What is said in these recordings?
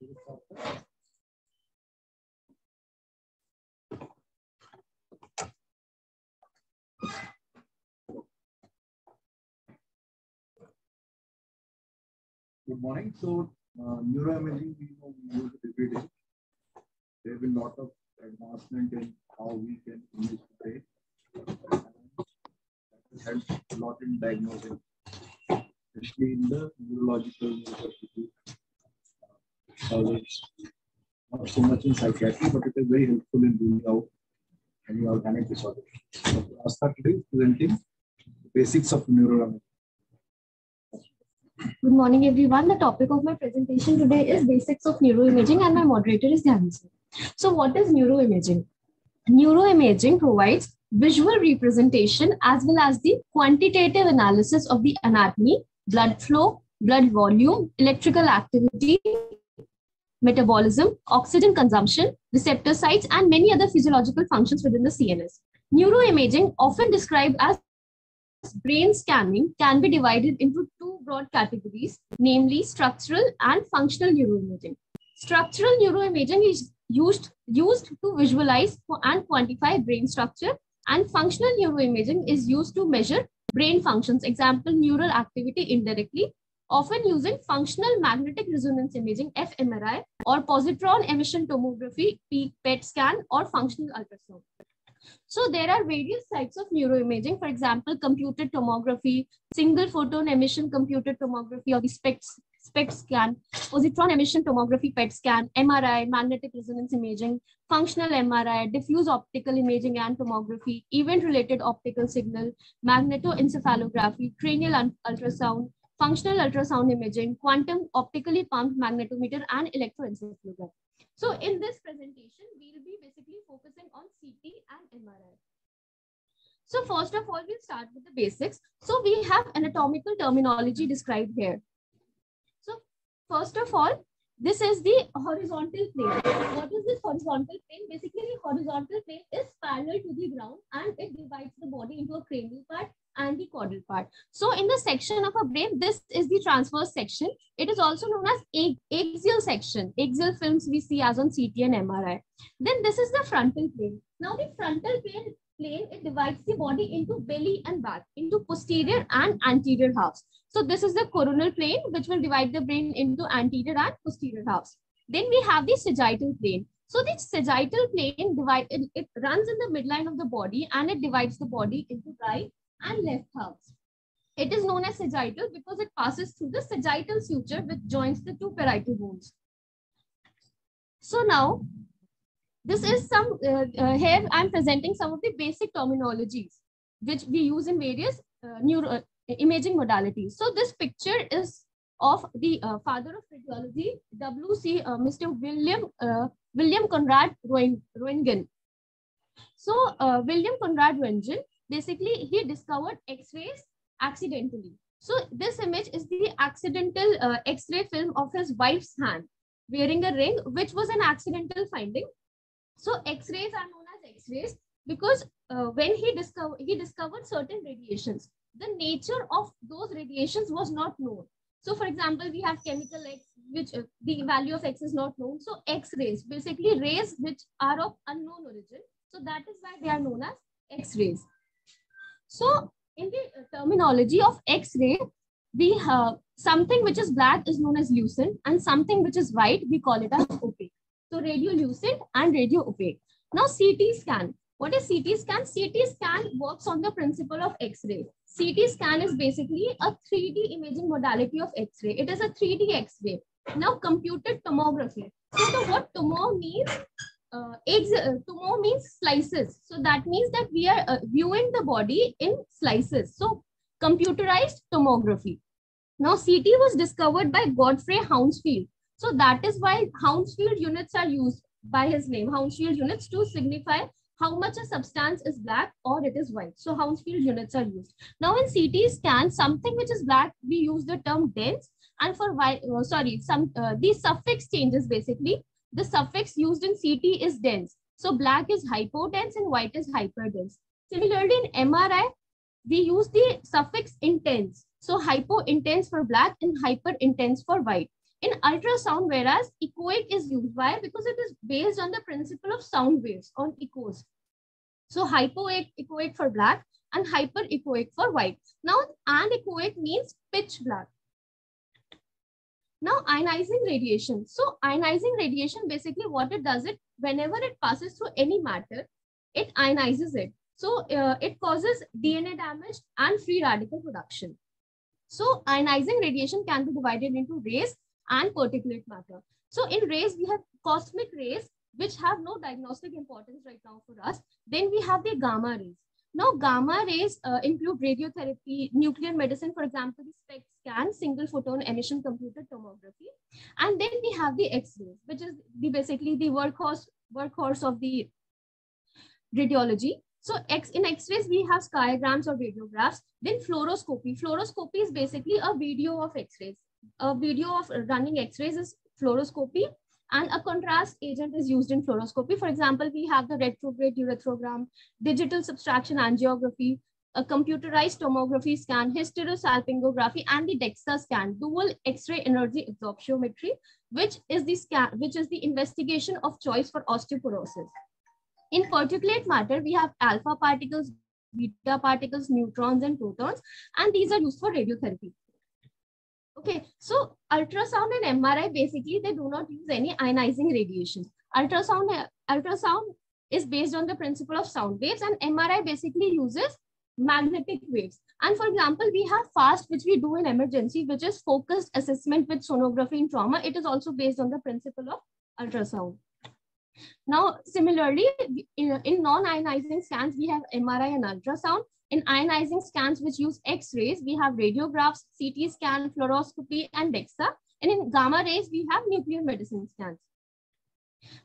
Good morning. So, uh, neuroimaging, we know we use it every day. There have been a lot of advancement in how we can image the brain. That helps a lot in diagnosing, especially in the neurological neuropsychiatric disorders. Not so much in psychiatry, but it is very helpful in ruling out any organic disorder. So, Asta today is presenting the basics of neuroimaging. Good morning, everyone. The topic of my presentation today is basics of neuroimaging, and my moderator is Dhyanisha. So, what is neuroimaging? Neuroimaging provides visual representation as well as the quantitative analysis of the anatomy, blood flow, blood volume, electrical activity, metabolism, oxygen consumption, receptor sites, and many other physiological functions within the CNS. Neuroimaging, often described as brain scanning can be divided into two broad categories, namely structural and functional neuroimaging. Structural neuroimaging is used, used to visualize and quantify brain structure, and functional neuroimaging is used to measure brain functions, example, neural activity indirectly, often using functional magnetic resonance imaging, fMRI, or positron emission tomography, PET scan, or functional ultrasound. So there are various types of neuroimaging. For example, computed tomography, single photon emission computed tomography or the SPECT, SPECT scan, positron emission tomography PET scan, MRI, magnetic resonance imaging, functional MRI, diffuse optical imaging and tomography, event-related optical signal, magnetoencephalography, cranial ultrasound, functional ultrasound imaging, quantum optically pumped magnetometer, and electroencephalography. So in this presentation, we'll be basically focusing on CT and MRI. So first of all, we'll start with the basics. So we have anatomical terminology described here. So first of all, this is the horizontal plane. What is this horizontal plane? Basically, horizontal plane is parallel to the ground and it divides the body into a cranial part and the caudal part. So in the section of a brain, this is the transverse section. It is also known as axial section. Axial films we see as on CT and MRI. Then this is the frontal plane. Now the frontal plane, plane it divides the body into belly and back, into posterior and anterior halves. So this is the coronal plane, which will divide the brain into anterior and posterior halves. Then we have the sagittal plane. So the sagittal plane divide, it, it runs in the midline of the body and it divides the body into right and left halves. It is known as sagittal because it passes through the sagittal suture which joins the two parietal bones. So now, this is some, uh, uh, here I'm presenting some of the basic terminologies which we use in various uh, neuro uh, imaging modalities. So this picture is of the uh, father of radiology, W.C. Uh, Mr. William William Conrad Roentgen. So William Conrad Roentgen basically he discovered x-rays accidentally. So this image is the accidental uh, x-ray film of his wife's hand wearing a ring which was an accidental finding. So x-rays are known as x-rays because uh, when he discovered he discovered certain radiations the nature of those radiations was not known. So for example we have chemical x which uh, the value of x is not known. So x-rays basically rays which are of unknown origin. So that is why they are known as x-rays so in the terminology of X-ray, we have something which is black is known as lucent and something which is white, we call it as opaque. So radiolucent and radio opaque. Now CT scan. What is CT scan? CT scan works on the principle of X-ray. CT scan is basically a 3D imaging modality of X-ray. It is a 3D X-ray. Now computed tomography. So what tomo means uh, eggs, uh, tomo means slices. So that means that we are uh, viewing the body in slices. So computerized tomography. Now CT was discovered by Godfrey Hounsfield. So that is why Hounsfield units are used by his name, Hounsfield units to signify how much a substance is black or it is white. So Hounsfield units are used. Now in CT scan, something which is black, we use the term dense and for white, uh, sorry, some uh, these suffix changes basically the suffix used in CT is dense. So black is hypodense and white is hyperdense. Similarly, in MRI, we use the suffix intense. So hypo intense for black and hyper intense for white. In ultrasound, whereas echoic is used, why? Because it is based on the principle of sound waves, on echoes. So hypoechoic for black and hyperechoic for white. Now, anechoic means pitch black. Now, ionizing radiation. So, ionizing radiation, basically what it does, it whenever it passes through any matter, it ionizes it. So, uh, it causes DNA damage and free radical production. So, ionizing radiation can be divided into rays and particulate matter. So, in rays, we have cosmic rays, which have no diagnostic importance right now for us. Then we have the gamma rays. Now, gamma rays uh, include radiotherapy, nuclear medicine, for example, the SPECT scan, single photon emission computed tomography. And then we have the X-rays, which is the basically the workhorse, workhorse of the radiology. So X in X-rays, we have skiagrams or radiographs. Then fluoroscopy. Fluoroscopy is basically a video of X-rays. A video of running X-rays is fluoroscopy and a contrast agent is used in fluoroscopy. For example, we have the retrograde urethrogram, digital subtraction angiography, a computerized tomography scan, hysterosalpingography, and the DEXA scan, dual X-ray energy absorptiometry, which is the scan, which is the investigation of choice for osteoporosis. In particulate matter, we have alpha particles, beta particles, neutrons, and protons, and these are used for radiotherapy. Okay, so ultrasound and MRI basically they do not use any ionizing radiation. Ultrasound ultrasound is based on the principle of sound waves, and MRI basically uses magnetic waves. And for example, we have FAST, which we do in emergency, which is focused assessment with sonography in trauma. It is also based on the principle of ultrasound. Now, similarly, in, in non-ionizing scans, we have MRI and ultrasound. In ionizing scans which use X-rays, we have radiographs, CT scan, fluoroscopy, and DEXA. And in gamma rays, we have nuclear medicine scans.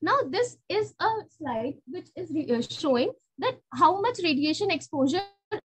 Now, this is a slide which is uh, showing that how much radiation exposure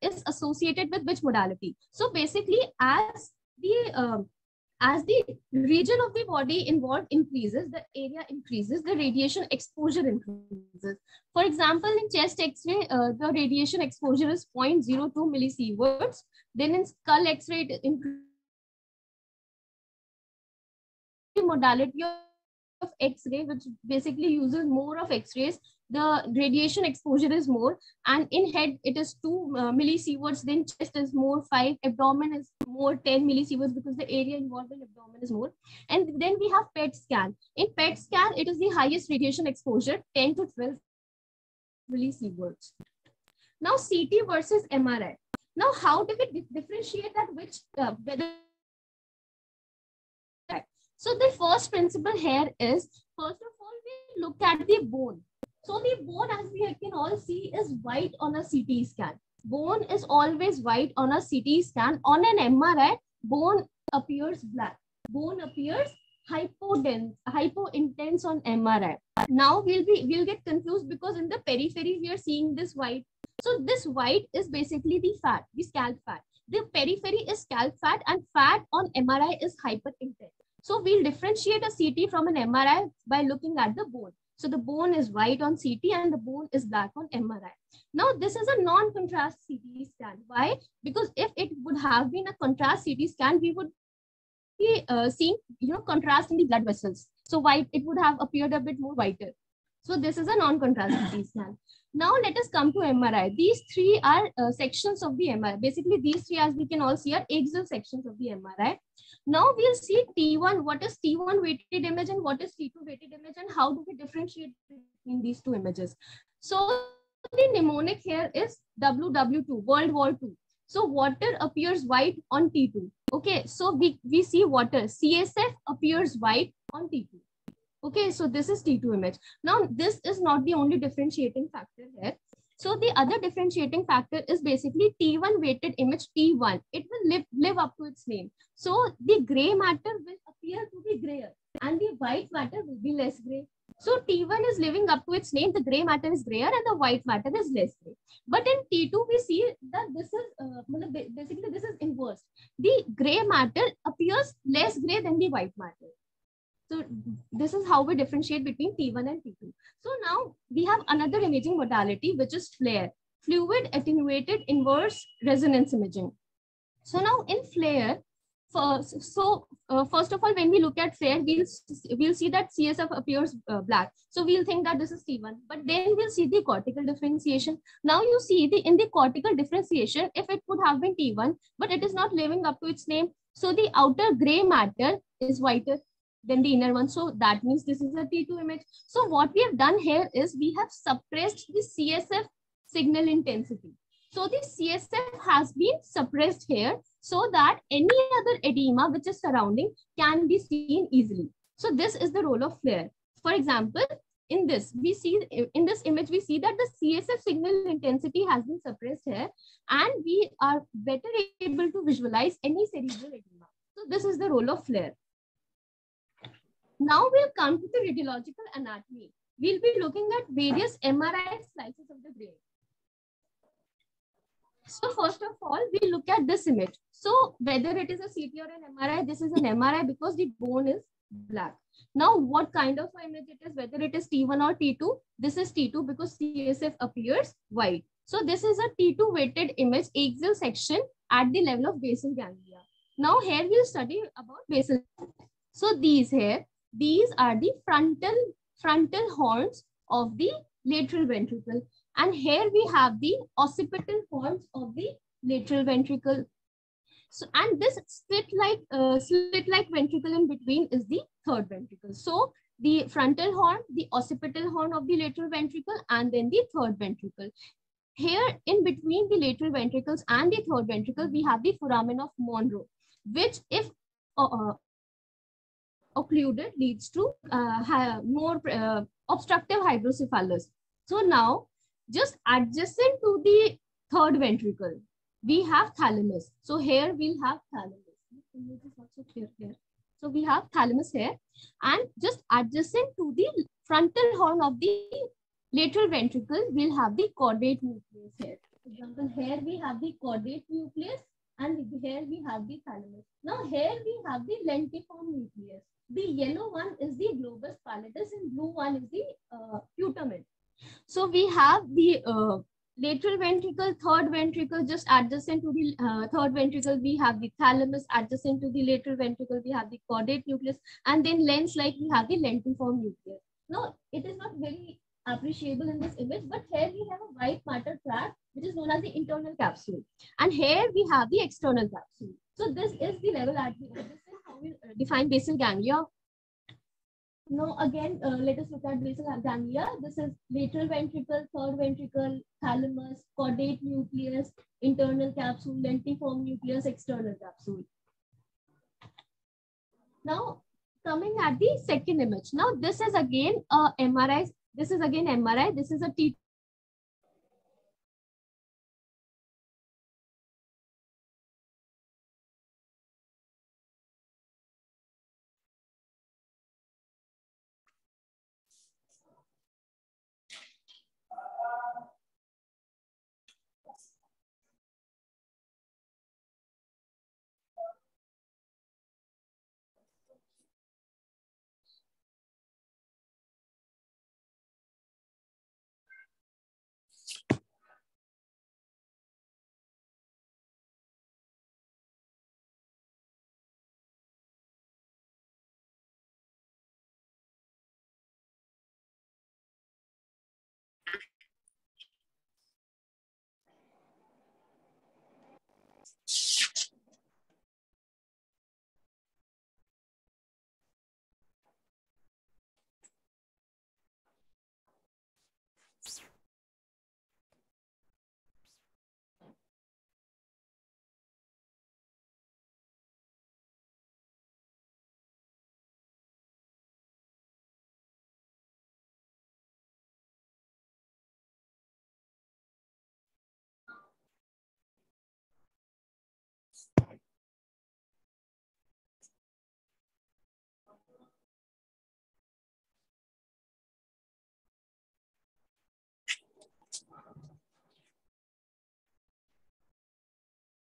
is associated with which modality. So basically, as the uh, as the region of the body involved increases, the area increases, the radiation exposure increases. For example, in chest X-ray, uh, the radiation exposure is 0.02 millisieverts. Then in skull X-ray, it increases modality of X-ray, which basically uses more of X-rays, the radiation exposure is more. And in head, it is 2 uh, millisieverts, then chest is more 5, abdomen is more 10 millisieverts because the area involved in abdomen is more. And then we have PET scan. In PET scan, it is the highest radiation exposure, 10 to 12 millisieverts. Now CT versus MRI. Now, how do we differentiate that which uh, whether so the first principle here is, first of all, we look at the bone. So the bone, as we can all see, is white on a CT scan. Bone is always white on a CT scan. On an MRI, bone appears black. Bone appears hypodense, hypo-intense on MRI. Now we'll be we'll get confused because in the periphery we are seeing this white. So this white is basically the fat, the scalp fat. The periphery is scalp fat and fat on MRI is hyper-intense. So we'll differentiate a CT from an MRI by looking at the bone. So the bone is white on CT and the bone is black on MRI. Now this is a non-contrast CT scan. Why? Because if it would have been a contrast CT scan, we would be uh, seeing you know contrast in the blood vessels. So white, it would have appeared a bit more whiter. So this is a non-contrast CT scan. Now let us come to MRI. These three are uh, sections of the MRI. Basically, these three, as we can all see, are axial sections of the MRI. Now we'll see T1, what is T1 weighted image and what is T2 weighted image and how do we differentiate between these two images. So the mnemonic here is WW2, World War II. So water appears white on T2. Okay, so we, we see water. CSF appears white on T2. Okay, so this is T2 image. Now, this is not the only differentiating factor here. So the other differentiating factor is basically T1 weighted image T1. It will live, live up to its name. So the gray matter will appear to be grayer and the white matter will be less gray. So T1 is living up to its name. The gray matter is grayer and the white matter is less gray. But in T2, we see that this is uh, basically this is inverse. The gray matter appears less gray than the white matter. So this is how we differentiate between T1 and T2. So now we have another imaging modality, which is FLAIR, fluid attenuated inverse resonance imaging. So now in FLAIR, first, so uh, first of all, when we look at FLAIR, we'll, we'll see that CSF appears uh, black. So we'll think that this is T1, but then we'll see the cortical differentiation. Now you see the in the cortical differentiation, if it would have been T1, but it is not living up to its name. So the outer gray matter is whiter than the inner one. So that means this is a T2 image. So what we have done here is we have suppressed the CSF signal intensity. So the CSF has been suppressed here so that any other edema which is surrounding can be seen easily. So this is the role of FLAIR. For example, in this, we see in this image, we see that the CSF signal intensity has been suppressed here and we are better able to visualize any cerebral edema. So this is the role of FLAIR. Now we'll come to the radiological anatomy. We'll be looking at various MRI slices of the brain. So first of all, we look at this image. So whether it is a CT or an MRI, this is an MRI because the bone is black. Now, what kind of image it is, whether it is T1 or T2, this is T2 because CSF appears white. So this is a T2 weighted image axial section at the level of basal ganglia. Now here we'll study about basal. So these here, these are the frontal, frontal horns of the lateral ventricle. And here we have the occipital horns of the lateral ventricle. So, and this slit-like uh, slit-like ventricle in between is the third ventricle. So the frontal horn, the occipital horn of the lateral ventricle, and then the third ventricle. Here in between the lateral ventricles and the third ventricle, we have the foramen of Monro, which if uh, uh occluded leads to uh, more uh, obstructive hydrocephalus. So now just adjacent to the third ventricle, we have thalamus. So here we'll have thalamus. So we have thalamus here and just adjacent to the frontal horn of the lateral ventricle, we'll have the caudate nucleus here. For example, here we have the caudate nucleus and here we have the thalamus. Now here we have the lentiform nucleus. The yellow one is the globus pallidus and blue one is the uh, putamen. So we have the uh, lateral ventricle, third ventricle, just adjacent to the uh, third ventricle, we have the thalamus, adjacent to the lateral ventricle, we have the caudate nucleus, and then lens like we have the lentiform nucleus. Now, it is not very appreciable in this image, but here we have a white matter tract, which is known as the internal capsule. And here we have the external capsule. So this is the level at the, define basal ganglia now again, uh, let us look at basal ganglia. This is lateral ventricle, third ventricle, thalamus, caudate nucleus, internal capsule, lentiform nucleus, external capsule. Now coming at the second image. Now this is again a MRI. This is again MRI. This is a T2